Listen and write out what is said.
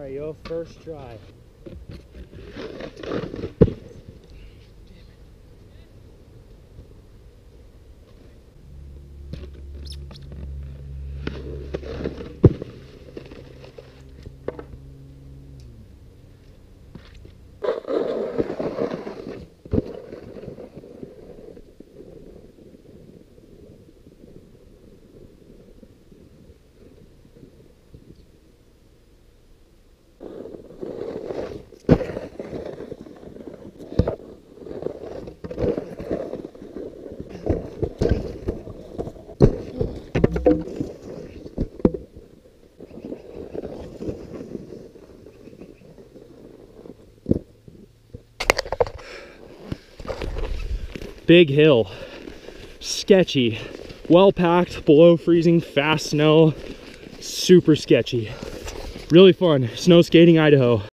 All right, yo, first try. Big hill, sketchy, well packed, below freezing, fast snow, super sketchy. Really fun, snow skating Idaho.